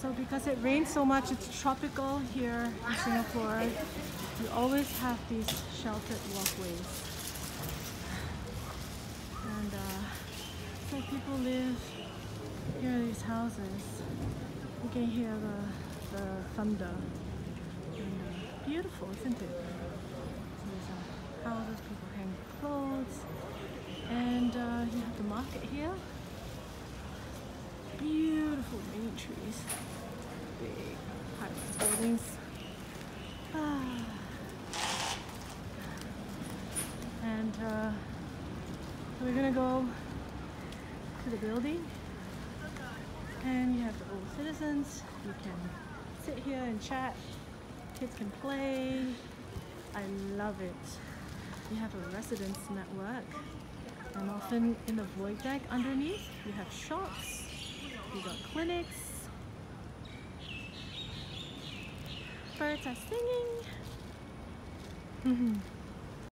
So because it rains so much, it's tropical here in Singapore. You always have these sheltered walkways. And uh, so people live here in these houses. You can hear the, the thunder. And, uh, beautiful, isn't it? So uh, houses, people hang clothes. And uh, you have the market here. Ah. And uh, we're gonna go to the building and you have the old citizens. You can sit here and chat. Kids can play. I love it. You have a Residents' Network. And often in the void deck underneath, you have shops, you got clinics. Birds are singing. Mm-hmm.